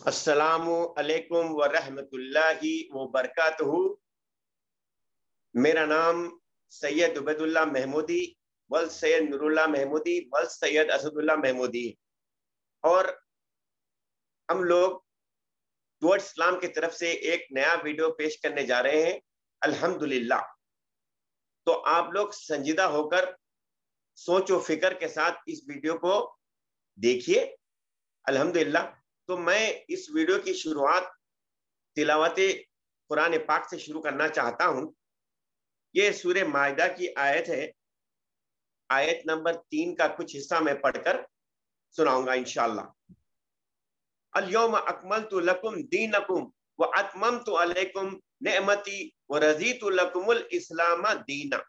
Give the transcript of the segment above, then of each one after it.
असलकुम वरहमतुल्लाहि वबरकातुहू मेरा नाम सैयद उबैदुल्ला महमूदी, वल सैयद नूरुल्ला महमूदी, वल सैयद असदुल्ला महमूदी। और हम लोग टुवर्ड इस्लाम की तरफ़ से एक नया वीडियो पेश करने जा रहे हैं, अल्हम्दुलिल्लाह। तो आप लोग संजीदा होकर सोच, फ़िक्र के साथ इस वीडियो को देखिए। अल्हम्दुलिल्लाह। तो मैं इस वीडियो की शुरुआत तिलावत कुरान पाक से शुरू करना चाहता हूँ। ये सूर्य मायदा की आयत है। आयत नंबर तीन का कुछ हिस्सा मैं पढ़कर सुनाऊँगा इनशाला अल्योम अकमल तो लकुम दीन नकुम व अतमम तो अलैकुम नेमती व रज़ी तो लकुमुल इस्लाम दीना।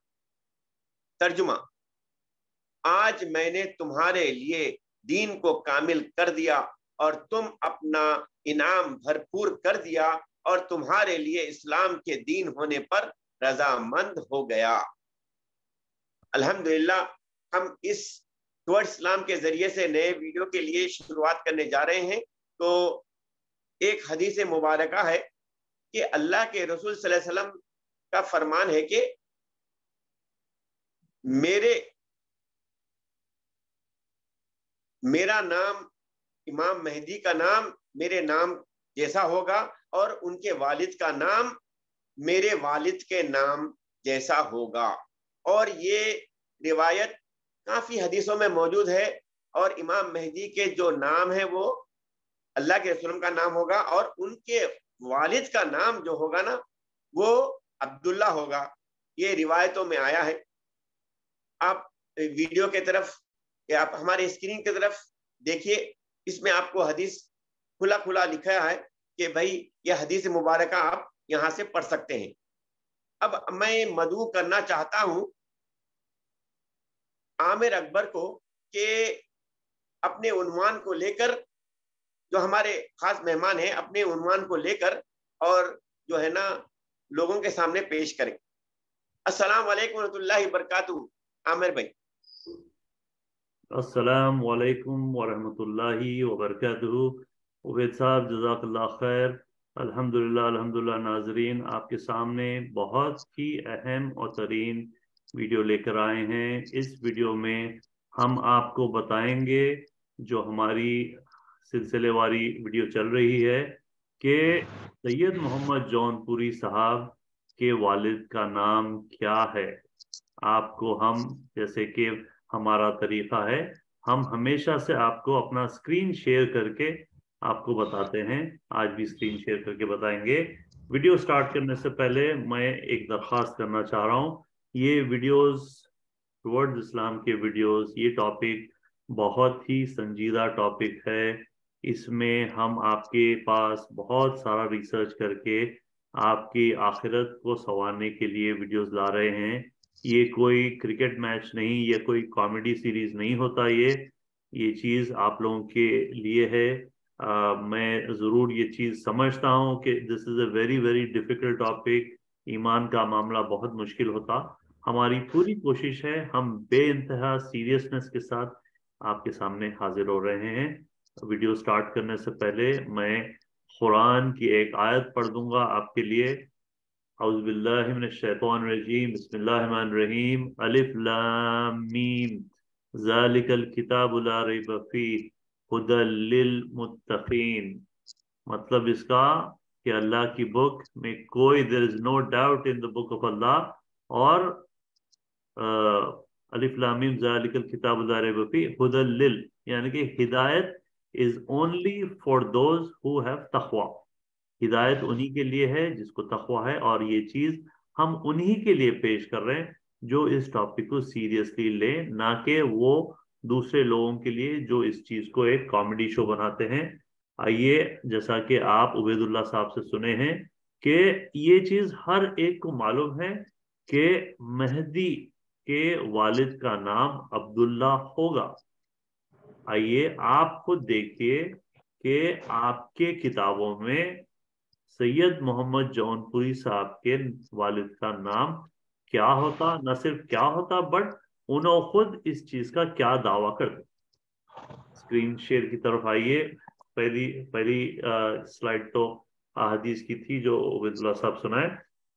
तर्जुमा, आज मैंने तुम्हारे लिए दीन को कामिल कर दिया और तुम अपना इनाम भरपूर कर दिया और तुम्हारे लिए इस्लाम के दीन होने पर रजामंद हो गया। अल्हम्दुलिल्लाह, हम इस टुवर्ड इस्लाम के ज़रिए से नए वीडियो के लिए शुरुआत करने जा रहे हैं। तो एक हदीस मुबारक है कि अल्लाह के रसूल वसल्लम का फरमान है कि मेरे, मेरा नाम इमाम मेहदी का नाम मेरे नाम जैसा होगा और उनके वालिद का नाम मेरे वालिद के नाम जैसा होगा। और ये रिवायत काफ़ी हदीसों में मौजूद है और इमाम मेहदी के जो नाम है वो अल्लाह के रसूल का नाम होगा और उनके वालिद का नाम जो होगा ना, वो अब्दुल्ला होगा। ये रिवायतों में आया है। आप वीडियो के तरफ़ या आप हमारे स्क्रीन की तरफ़ देखिए इसमें आपको हदीस खुला खुला लिखा है कि भाई, यह हदीस मुबारक आप यहाँ से पढ़ सकते हैं। अब मैं मदू करना चाहता हूँ आमिर अकबर को कि अपने उन्वान को लेकर, जो हमारे खास मेहमान हैं, अपने उन्वान को लेकर और जो है ना, लोगों के सामने पेश करें। अस्सलाम वालेकुम रहमतुल्लाहि बरकातहू आमिर भाई। अस्सलाम वालेकुम वरहमतुल्लाहि वबरकातुहू उबैद साहब जजाकल्ला खैर अल्हम्दुलिल्लाह अल्हम्दुलिल्लाह नाजरीन आपके सामने बहुत ही अहम और तरीन वीडियो लेकर आए हैं। इस वीडियो में हम आपको बताएँगे जो हमारी सिलसिलेवारी वीडियो चल रही है कि सैयद मोहम्मद जौनपुरी साहब के वालिद का नाम क्या है? आपको हम, जैसे कि हमारा तरीका है। हम हमेशा से आपको अपना स्क्रीन शेयर करके आपको बताते हैं। आज भी स्क्रीन शेयर करके बताएँगे। वीडियो स्टार्ट करने से पहले मैं एक दरख्वास्त करना चाह रहा हूँ। ये वीडियोस टुवर्ड्स इस्लाम के वीडियोस, ये टॉपिक बहुत ही संजीदा टॉपिक है। इसमें हम आपके पास बहुत सारा रिसर्च करके आपकी आखिरत को संवारने के लिए वीडियोस ला रहे हैं। ये कोई क्रिकेट मैच नहीं या कोई कॉमेडी सीरीज़ नहीं होता ये। ये चीज़ आप लोगों के लिए है। आ, मैं ज़रूर ये चीज़ समझता हूँ कि this is a very very difficult topic ईमान का मामला बहुत मुश्किल होता। हमारी पूरी कोशिश है हम बे इंतहा सीरियसनेस के साथ आपके सामने हाजिर हो रहे हैं। वीडियो स्टार्ट करने से पहले मैं कुरान की एक आयत पढ़ दूँगा आपके लिए। अज़बिल्लाशैतरजीम बसमीम मतलब इसका कि अल्लाह की बुक में कोई there is no doubt in the book of Allah और अलिफ लामीम ज़ालिकल किताबुल रैबफी हुदल यानी कि हिदायत is only for those who हिदायत उन्हीं के लिए है जिसको तखवा है और ये चीज़ हम उन्हीं के लिए पेश कर रहे हैं जो इस टॉपिक को सीरियसली ले, ना कि वो दूसरे लोगों के लिए जो इस चीज़ को एक कॉमेडी शो बनाते हैं। आइए, जैसा कि आप उबैदुल्ला साहब से सुने हैं कि ये चीज़ हर एक को मालूम है कि मेहदी के वालिद का नाम अब्दुल्ला होगा। आइए, आप खुद देखिए कि आपके किताबों में सैयद मोहम्मद जौनपुरी साहब के वालिद का नाम क्या होता? न सिर्फ़ क्या होता, बट उन्होंने खुद इस चीज़ का क्या दावा करते स्क्रीन शेयर की तरफ़ आइए। पहली पहली स्लाइड तो अहदीस की थी जो उबैदुल्ला साहब सुनाए।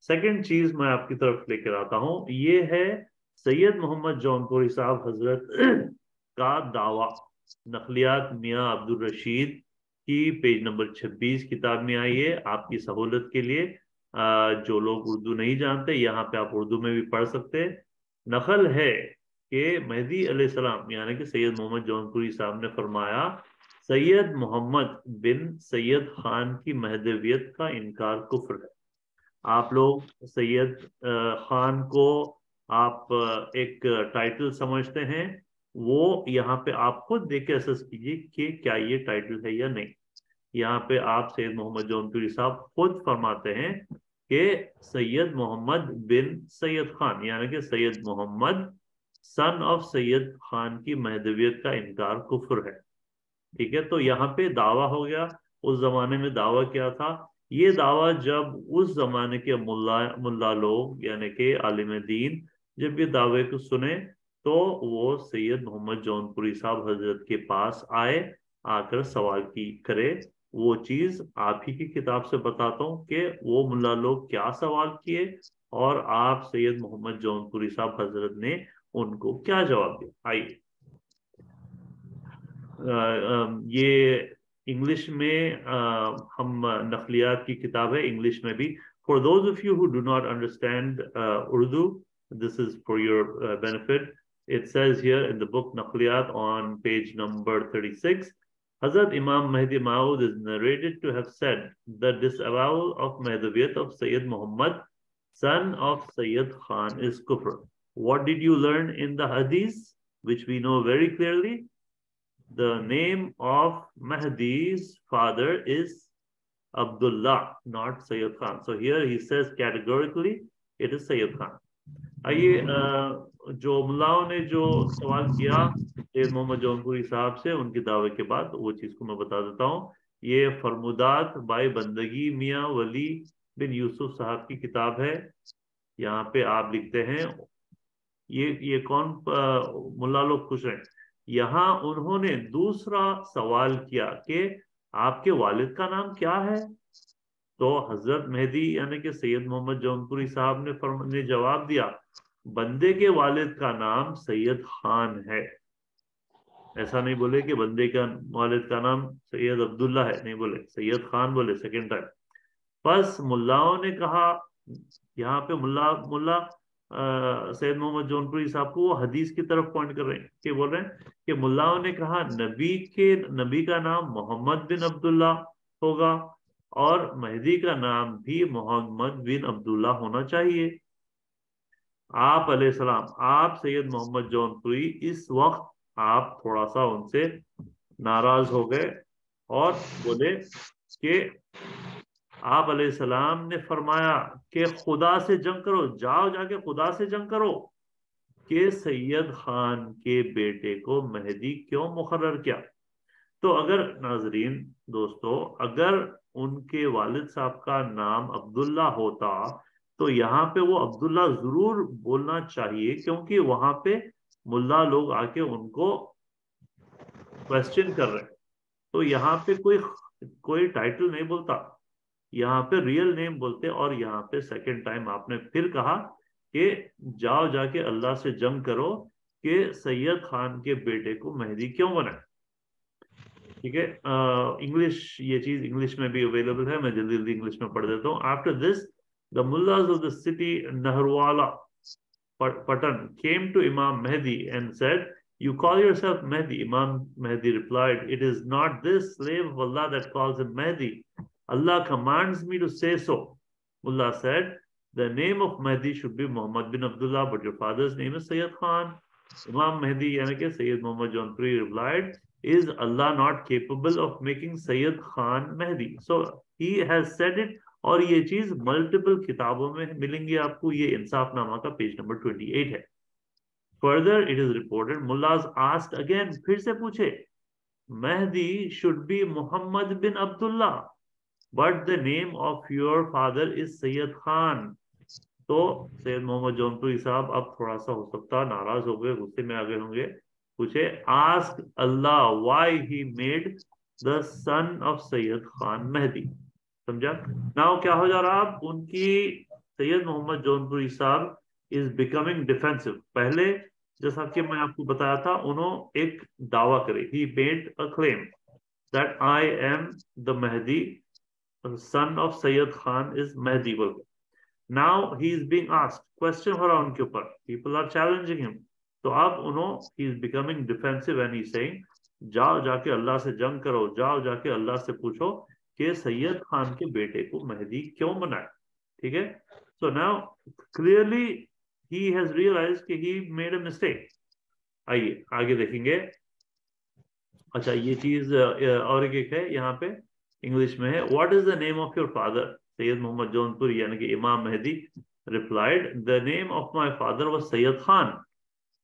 सेकंड चीज़ मैं आपकी तरफ़ लेकर आता हूँ। ये है सैयद मोहम्मद जौनपुरी साहब हज़रत का दावा। नकलियात मियाँ अब्दुल रशीद की पेज नंबर 26 किताब में आई है, आपकी सहूलत के लिए जो लोग उर्दू नहीं जानते, यहाँ पे आप उर्दू में भी पढ़ सकते हैं। नकल है कि मेहदी सलाम, यानी कि सैयद मोहम्मद जौनपुरी साहब ने फरमाया, सैयद मोहम्मद बिन सैयद खान की महदवियत का इनकार कुफ्र है। आप लोग सैयद खान को आप एक टाइटल समझते हैं वो यहाँ पे आप खुद देख के असेस कीजिए कि क्या ये टाइटल है या नहीं। यहाँ पे आप सैयद मोहम्मद जौनपुरी साहब खुद फरमाते हैं कि सैयद मोहम्मद बिन सैयद खान, यानी कि सैयद मोहम्मद सन ऑफ़ सैयद खान की महदवियत का इनकार कुफर है। ठीक है तो यहाँ पे दावा हो गया, उस जमाने में दावा क्या था? ये दावा जब उस जमाने के मुल्ला मुल्ला लोग, यानी कि आलिम दीन, जब ये दावे को सुने तो वो सैयद मोहम्मद जौनपुरी साहब हज़रत के पास आए आकर सवाल की करे वो चीज़ आप ही की किताब से बताता हूँ कि वो मुला लोग क्या सवाल किए और आप सैयद मोहम्मद जौनपुरी साहब हज़रत ने उनको क्या जवाब दिया? आइए। ये इंग्लिश में आ, हम नकलियात की किताब है इंग्लिश में भी। For those of you who do not understand Urdu this is for your benefit it says here in the book Naqliyat on page number 36 Hazrat Imam Mahdi Maud is narrated to have said that disavowal of Mahdaviyat of Sayyid Muhammad, son of Sayyid Khan, is kufr. What did you learn in the hadith, which we know very clearly? The name of Mahdi's father is Abdullah, not Sayyid Khan. So here he says categorically, it is Sayyid Khan. आइए जो मुल्लाओं ने जो सवाल किया सैद मोहम्मद जौनपुरी साहब से, उनके दावे के बाद वो चीज़ को मैं बता देता हूँ। ये फरमुदात बाई बंदगी मियाँ वली बिन यूसुफ साहब की किताब है। यहाँ पे आप लिखते हैं, ये ये कौन मुला लोग खुश हैं? यहाँ उन्होंने दूसरा सवाल किया कि आपके वालिद का नाम क्या है? तो हज़रत मेहदी यानी कि सैयद मोहम्मद जौनपुरी साहब ने फर्म, ने जवाब दिया बंदे के वालिद का नाम सैयद खान है। ऐसा नहीं बोले कि बंदे का वालिद का नाम सैयद अब्दुल्ला है, नहीं बोले, सैयद खान बोले सेकेंड टाइम बस मुल्लाओं ने कहा, यहाँ पे मुल्ला मुल्ला सैयद मोहम्मद जौनपुरी साहब को वो हदीस की तरफ़ पॉइंट कर रहे हैं। कि बोल रहे हैं? कि मुल्लाओं ने कहा, नबी के, नबी का नाम मोहम्मद बिन अब्दुल्ला होगा और मेहदी का नाम भी मोहम्मद बिन अब्दुल्ला होना चाहिए। आप सलाम, आप सैयद मोहम्मद जौनपुरी इस वक्त आप थोड़ा सा उनसे नाराज़ हो गए और बोले कि आप सलाम ने फरमाया कि खुदा से जंग करो, जाओ जाके खुदा से जंग करो कि सैयद खान के बेटे को मेहदी क्यों मुखर किया? तो अगर नाजरीन, दोस्तों, अगर उनके वालिद साहब का नाम अब्दुल्ला होता तो यहाँ पे वो अब्दुल्ला ज़रूर बोलना चाहिए, क्योंकि वहाँ पे मुल्ला लोग आके उनको क्वेश्चन कर रहे हैं। तो यहाँ पे कोई कोई टाइटल नहीं बोलता। यहाँ पे रियल नेम बोलते और यहाँ पे सेकंड टाइम आपने फिर कहा कि जाओ जाके अल्लाह से जंग करो कि सैयद खान के बेटे को मेहदी क्यों बनाए। ठीक है? इंग्लिश ये चीज़ इंग्लिश में भी अवेलेबल है, मैं जल्दी जल्दी इंग्लिश में पढ़ देता हूँ। After this the mullahs of the city Naharwala Patan came to Imam Mehdi and said, You call yourself Mehdi. Imam Mehdi replied, It is not this slave of Allah that calls him Mehdi. Allah commands me to say so. Mullah said, The name of Mehdi should be Muhammad bin Abdullah, but your father's name is Sayyid Khan. Imam Mehdi, yani Sayyid Muhammad Jaunpuri replied, Is Allah not capable of making Sayyid Khan Mehdi? So he has said it और ये चीज़ multiple किताबों में मिलेंगी आपको। ये इंसाफनामा का page number 28 है। Further it is reported mullahs asked again फिर से पूछे Mahdi should be Mohammad bin Abdullah but the name of your father is Syed Khan तो सैयद मोहम्मद जौनपुरी साहब, अब थोड़ा सा हो सकता, नाराज़ हो गए, गुस्से में आ गए होंगे। पूछे ask Allah why he made the son of Syed Khan Mahdi समझा? नाउ क्या हो जा रहा अब? उनकी सैयद मोहम्मद जौनपुरी साहब इज़ बिकमिंग डिफेंसिव पहले, जैसा कि मैं आपको बताया था उन्होंने एक दावा करे। He made a claim that I am the Mahdi son of Syed Khan is Mahdi बोल now he is being asked question हो रहा उनके ऊपर। पीपल आर चैलेंजिंग हिम तो अब उन्होंने he is becoming defensive and he saying जाओ जाके अल्लाह से जंग करो, जाओ जाके अल्लाह से पूछो कि सैयद खान के बेटे को मेहदी क्यों बनाए ठीक है? So now clearly he has realise कि ही मेड अ मिस्टेक आइए, आगे देखेंगे। अच्छा ये चीज़ और एक है, यहाँ पे इंग्लिश में है। What is the name of your father Syed Mohammad Jaunpur, यानी कि इमाम Mehdi replied, the name of my father was Sayyid Khan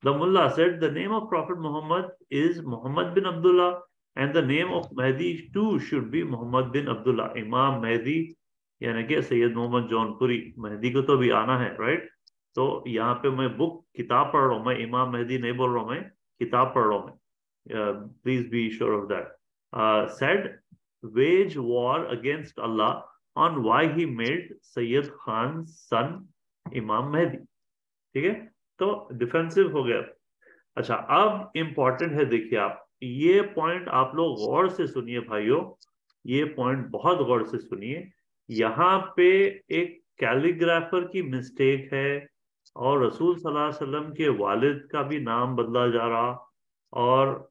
the mullah said, the name of prophet Muhammad is Muhammad bin Abdullah. And the name of Mahdi too should be Muhammad bin Abdullah. Imam Mahdi, यानी कि सैयद मोहम्मद जौनपुरी मेहदी को तो भी आना है right तो यहाँ पे मैं बुक किताब पढ़ रहा हूँ, मैं इमाम मेहदी नहीं बोल रहा हूँ, मैं किताब पढ़ रहा हूँ, मैं। Please be sure of that said wages war against Allah on why he made Syed Khan son इमाम मेहदी ठीक है? तो डिफेंसिव हो गया। अच्छा अब इंपॉर्टेंट है, देखिए आप। ये पॉइंट आप लोग गौर से सुनिए भाइयों, ये पॉइंट बहुत गौर से सुनिए। यहाँ पे एक कैलीग्राफर की मिस्टेक है और रसूल सल्लल्लाहु अलैहि वसल्लम के वालिद का भी नाम बदला जा रहा और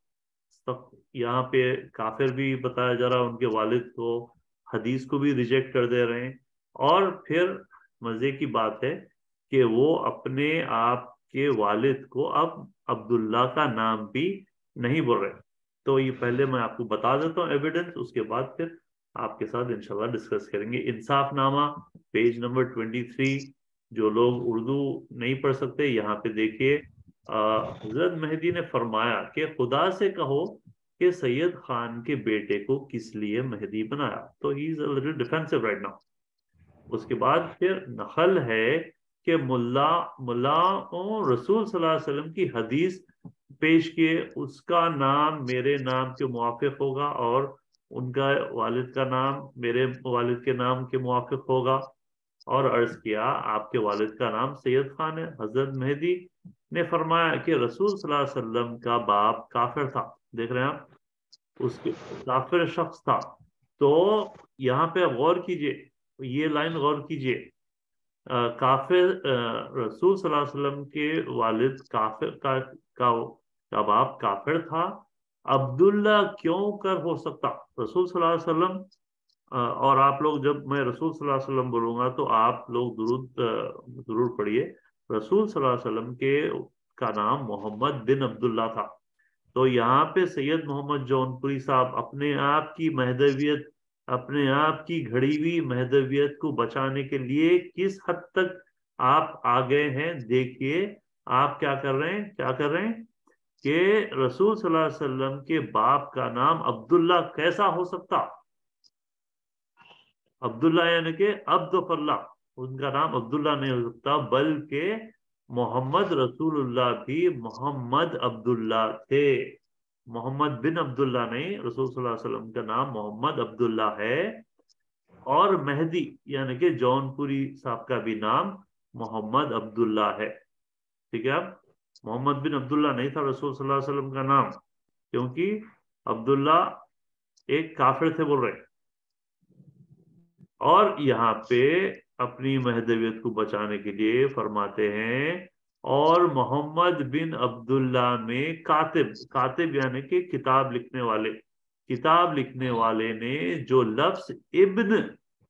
यहाँ पे काफिर भी बताया जा रहा, उनके वालिद को हदीस को भी रिजेक्ट कर दे रहे हैं। और फिर मज़े की बात है कि वो अपने आप के वालिद को अब अब्दुल्ला का नाम भी नहीं बोल रहे। तो ये पहले मैं आपको बता देता हूँ एविडेंस उसके बाद फिर आपके साथ इंशाल्लाह डिस्कस करेंगे। इंसाफ Nama page number twenty three जो लोग उर्दू नहीं पढ़ सकते, यहाँ पे देखिए हज़रत मेहदी ने फरमाया कि खुदा से कहो कि सैयद खान के बेटे को किस लिए मेहदी बनाया। तो ही डिफेंसिव राइट नाउ उसके बाद फिर नखल है कि मुल्ला मुल्ला रसूल सल्लल्लाहु अलैहि वसल्लम की हदीस पेश किए, उसका नाम मेरे नाम के मुआफ़ होगा और उनका वालिद का नाम मेरे वालिद के नाम के मुआफ़ होगा और अर्ज़ किया, आपके वालिद का नाम सैयद खान है हज़रत मेहदी ने फरमाया कि रसूल वसल्लम का बाप काफिर था। देख रहे हैं आप? उसके काफिर शख्स था। तो यहाँ पे गौर कीजिए, ये लाइन गौर कीजिए काफिर रसूल वसल्लम के वालिद काफिर का का, का काफिर था अब्दुल्ला क्यों कर हो सकता? रसूल सल्लल्लाहु अलैहि वसल्लम और आप लोग जब मैं रसूल सल्लल्लाहु अलैहि वसल्लम बोलूँगा तो आप लोग ज़रूर ज़रूर पढ़िए। रसूल सल्लल्लाहु अलैहि वसल्लम के का नाम मोहम्मद बिन अब्दुल्ला था। तो यहाँ पे सैयद मोहम्मद जौनपुरी साहब अपने आप की महदवियत अपने आप की घड़ी हुई महदवियत को बचाने के लिए किस हद तक आप आ गए हैं देखिए आप क्या कर रहे हैं? क्या कर रहे हैं? कि रसूल सल्लल्लाहु अलैहि वसल्लम के बाप का नाम अब्दुल्ला कैसा हो सकता? अब्दुल्ला यानी कि अब्दुल्ला उनका नाम अब्दुल्ला नहीं हो सकता, बल्कि मोहम्मद रसूलुल्लाह भी मोहम्मद अब्दुल्ला थे। मोहम्मद बिन अब्दुल्ला नहीं, रसूल सल्लल्लाहु अलैहि वसल्लम का नाम मोहम्मद अब्दुल्ला है। और मेहदी यानी कि जौनपुरी साहब का भी नाम मोहम्मद अब्दुल्ला है। ठीक है आप मोहम्मद बिन अब्दुल्ला नहीं था, रसूल सल्लल्लाहु अलैहि वसल्लम का नाम, क्योंकि अब्दुल्ला एक काफिर थे बोल रहे और यहाँ पे अपनी महदवियत को बचाने के लिए फरमाते हैं, और मोहम्मद बिन अब्दुल्ला में कातिब कातिब यानी कि किताब लिखने वाले, किताब लिखने वाले ने जो लफ्स इब्न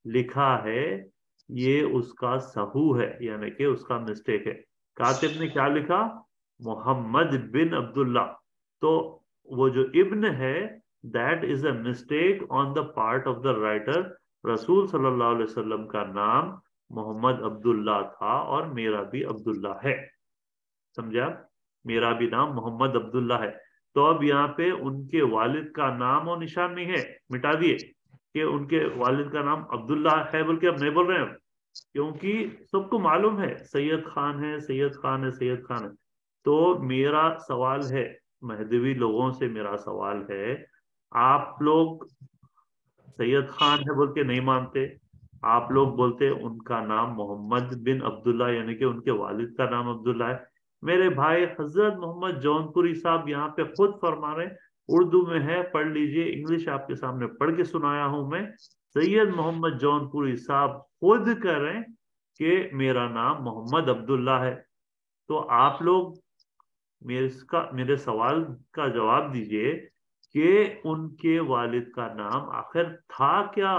लिखा है, ये उसका सहू है, यानी कि उसका मिस्टेक है। कातिब ने क्या लिखा? मोहम्मद बिन अब्दुल्ला। तो वो जो इब्न है that is a mistake on the part of the writer रसूल सल्लल्लाहु अलैहि वसल्लम का नाम मोहम्मद अब्दुल्ला था और मेरा भी अब्दुल्ला है। समझा? मेरा भी नाम मोहम्मद अब्दुल्ला है। तो अब यहाँ पे उनके वालिद का नाम और निशान नहीं है। मिटा दिए कि उनके वालिद का नाम अब्दुल्ला है बोल के अब नहीं बोल रहे हैं। क्योंकि सबको मालूम है, सैयद खान है, सैयद खान है, सैयद खान है। तो मेरा सवाल है, महदवी लोगों से मेरा सवाल है, आप लोग सैयद खान है बोल के नहीं मानते? आप लोग बोलते उनका नाम मोहम्मद बिन अब्दुल्ला, यानी कि उनके वालिद का नाम अब्दुल्ला है। मेरे भाई हज़रत मोहम्मद जौनपुरी साहब यहाँ पे खुद फरमा रहे उर्दू में है, पढ़ लीजिए, इंग्लिश आपके सामने पढ़ के सुनाया हूँ मैं। सैयद मोहम्मद जौनपुरी साहब खुद कह रहे हैं कि मेरा नाम मोहम्मद अब्दुल्ला है। तो आप लोग मेरे इसका मेरे सवाल का जवाब दीजिए कि उनके वालिद का नाम आखिर था क्या?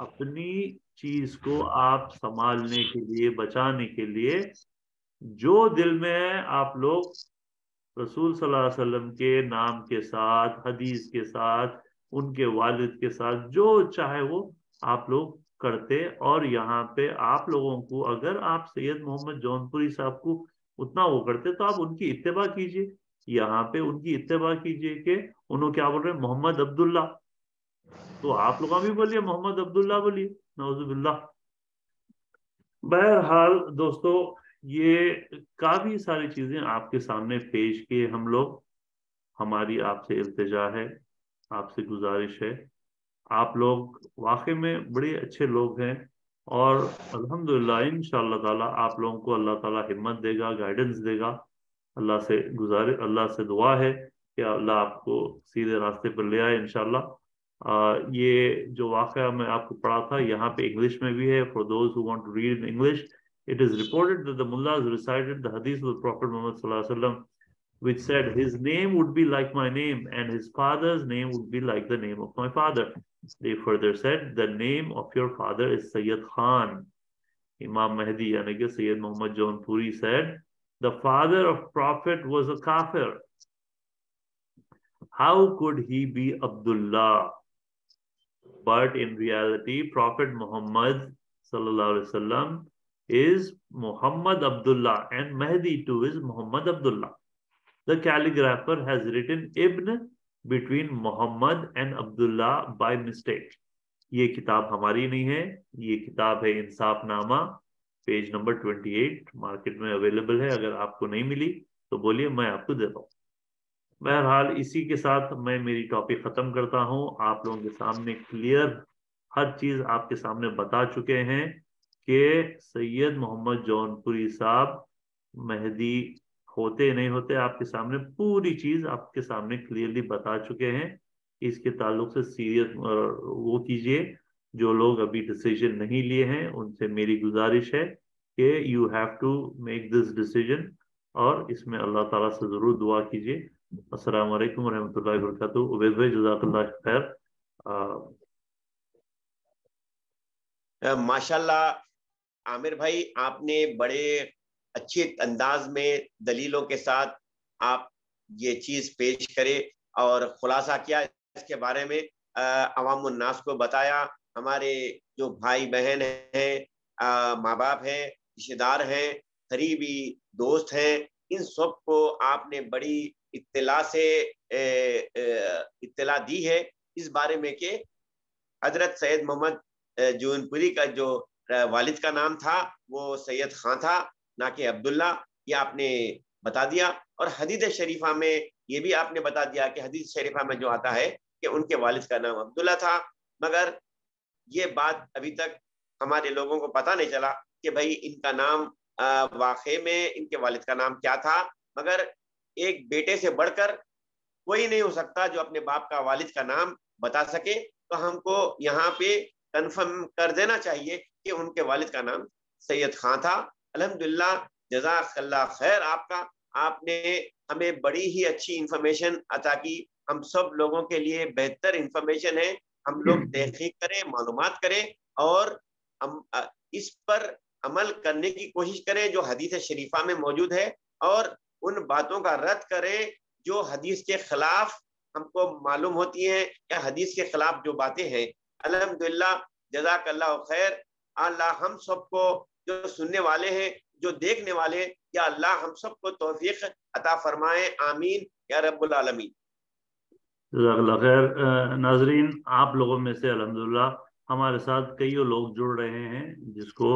अपनी चीज़ को आप संभालने के लिए, बचाने के लिए, जो दिल में आप लोग रसूल सल्लल्लाहु अलैहि वसल्लम के नाम के साथ, हदीस के साथ उनके वालिद के साथ जो चाहे वो आप लोग करते और यहाँ पे आप लोगों को अगर आप सैयद मोहम्मद जौनपुरी साहब को उतना वो करते तो आप उनकी इत्तेबा कीजिए। यहाँ पे उनकी इत्तेबा कीजिए कि उन्होंने क्या बोल रहे हैं? मोहम्मद अब्दुल्ला तो आप लोग भी बोलिए, मोहम्मद अब्दुल्ला बोलिए। नवजुबिल्ला बहरहाल दोस्तों, ये काफ़ी सारी चीज़ें आपके सामने पेश किए हम लोग, हमारी आपसे इल्तजा है। आपसे गुजारिश है। आप लोग वाकई में बड़े अच्छे लोग हैं और अल्हम्दुलिल्लाह इन ताला आप लोगों को अल्लाह ताला हिम्मत देगा गाइडेंस देगा। अल्लाह से गुजार अल्लाह से दुआ है कि अल्लाह आपको सीधे रास्ते पर ले आए इनशाला ये जो वाक़ मैं आपको पढ़ा था यहाँ पे इंग्लिश में भी है। For those who want to read in English it is reported that the mullahs recited the hadith of the Prophet Muhammad sallallahu alaihi wasallam, which said his name would be like my name and his father's name would be like the name of my father. They further said the name of your father is Sayyid Khan. Imam Mahdi yani Sayyid Muhammad Jaunpuri said the father of Prophet was a kafir. How could he be Abdullah? But in reality, Prophet Muhammad wasallam is Muhammad Abdullah and Mahdi too is Muhammad Abdullah. The calligrapher has written Ibn between Muhammad and Abdullah by mistake. ये किताब हमारी नहीं है, ये किताब है Insaf Nama page number 28 market में available है, अगर आपको नहीं मिली तो बोलिए, मैं आपको देता हूँ बहरहाल, इसी के साथ मैं मेरी टॉपिक खत्म करता हूँ आप लोगों के सामने क्लियर हर चीज़ आपके सामने बता चुके हैं कि सैयद मोहम्मद जौनपुरी साहब, मेहदी होते नहीं होते आपके सामने, पूरी चीज़ आपके सामने क्लियरली बता चुके हैं। इसके ताल्लुक से सीरियस वो कीजिए, जो लोग अभी डिसीज़न नहीं लिए हैं, उनसे मेरी गुजारिश है कि you have to make this decision और इसमें अल्लाह ताला से ज़रूर दुआ कीजिए। अस्सलाम वालेकुम रहमतुल्लाहि व बरकातुहू उबैद भाई, जज़ाकल्लाह खैर। माशाल्लाह, आमिर भाई, आपने बड़े अच्छे अंदाज में दलीलों के साथ आप ये चीज़ पेश करें और खुलासा किया। इसके बारे में अवामनास को बताया, हमारे जो भाई बहन हैं माँ बाप हैं, रिश्तेदार हैं, करीबी दोस्त हैं, इन सबको आपने बड़ी इत्तला से इत्तला दी है इस बारे में कि हज़रत सैयद मोहम्मद जूनपुरी का जो वालिद का नाम था, वो सैयद खान था। ना कि अब्दुल्ला, ये आपने बता दिया। और हदीद शरीफा में ये भी आपने बता दिया कि हदीद शरीफा में जो आता है कि उनके वालिद का नाम अब्दुल्ला था। मगर ये बात अभी तक हमारे लोगों को पता नहीं चला कि भाई इनका नाम वाकई में इनके वालिद का नाम क्या था। मगर एक बेटे से बढ़कर कोई नहीं हो सकता जो अपने बाप का वालिद का नाम बता सके। तो हमको यहाँ पे कन्फर्म कर देना चाहिए कि उनके वालिद का नाम सैयद खान था। अल्हम्दुलिल्लाह जजाकल्ला खैर आपका। आपने हमें बड़ी ही अच्छी इंफॉर्मेशन अता की। हम सब लोगों के लिए बेहतर इंफॉर्मेशन है। हम लोग तहकीक करें मालूम करें और हम इस पर अमल करने की कोशिश करें जो हदीस शरीफा में मौजूद है और उन बातों का रद्द करें जो हदीस के खिलाफ हमको मालूम होती हैं या हदीस के खिलाफ जो बातें हैं। अल्हम्दुलिल्लाह जजाकल्ला खैर। अल्लाह हम सबको जो सुनने वाले हैं, जो देखने वाले हैं, या अल्लाह हम सबको तौफीक अता फरमाए, आमीन, या रब्बुल आलमीन। खैर नाजरीन, आप लोगों में से अल्हम्दुलिल्लाह, हमारे साथ कई लोग जुड़ रहे हैं जिसको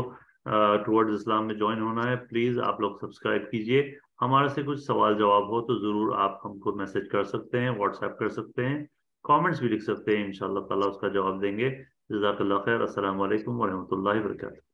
टुवर्ड्स इस्लाम में ज्वाइन होना है। प्लीज़ आप लोग सब्सक्राइब कीजिए। हमारे से कुछ सवाल जवाब हो तो ज़रूर आप हमको मैसेज कर सकते हैं व्हाट्सएप कर सकते हैं। कमेंट्स भी लिख सकते हैं, इंशाल्लाह ताला उसका जवाब देंगे। जजाकल्ला खैर वालेकुम वरहमतुल्लाहि वबरकातुहू